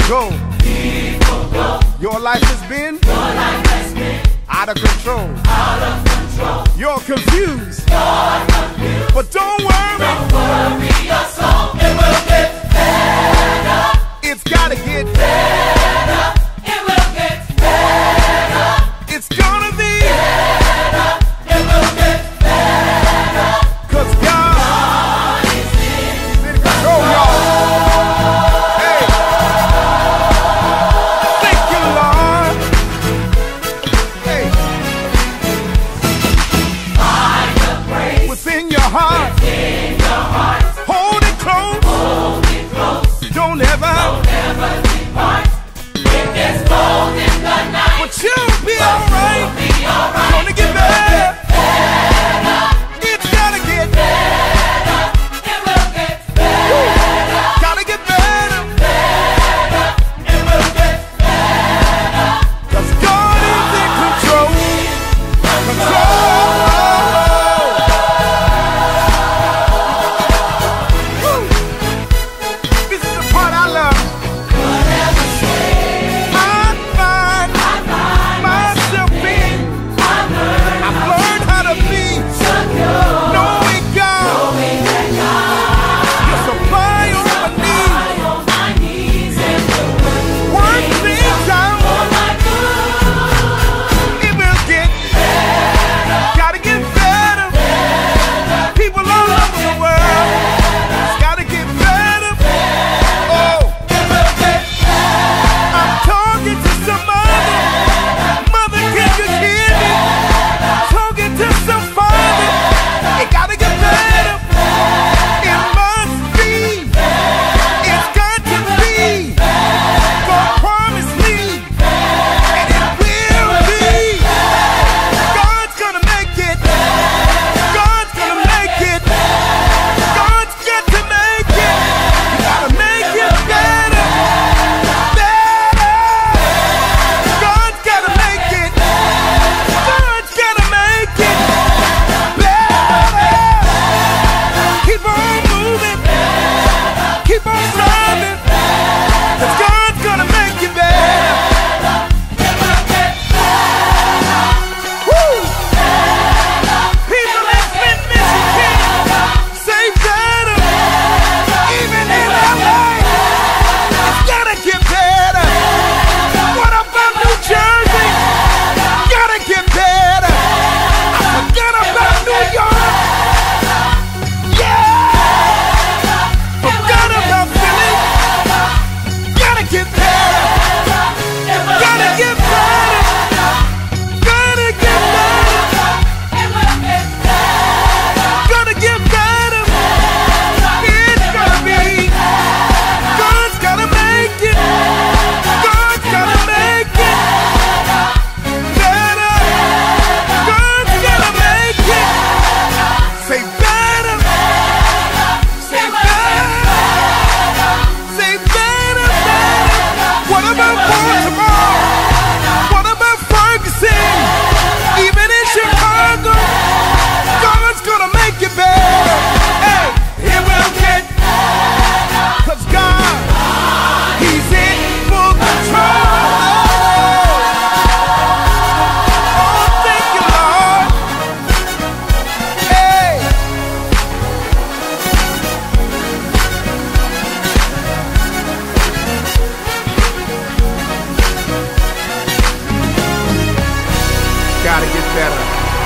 go. Your life has been, life has been out, of out of control. You're confused. You're confused. But don't worry. Don't worry it it's gotta get. gotta get better.